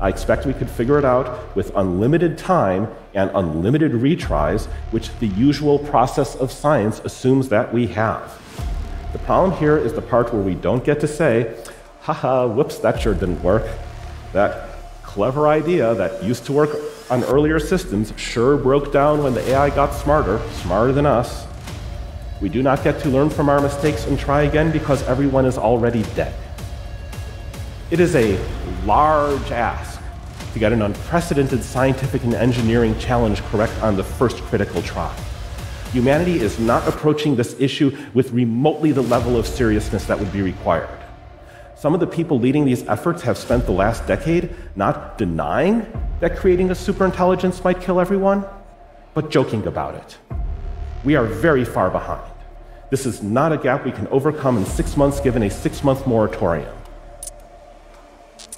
I expect we could figure it out with unlimited time and unlimited retries, which the usual process of science assumes that we have. The problem here is the part where we don't get to say, haha, whoops, that sure didn't work. That clever idea that used to work on earlier systems sure broke down when the AI got smarter, smarter than us. We do not get to learn from our mistakes and try again because everyone is already dead. It is a large ask to get an unprecedented scientific and engineering challenge correct on the first critical try. Humanity is not approaching this issue with remotely the level of seriousness that would be required. Some of the people leading these efforts have spent the last decade not denying that creating a superintelligence might kill everyone, but joking about it. We are very far behind. This is not a gap we can overcome in six months given a six month moratorium.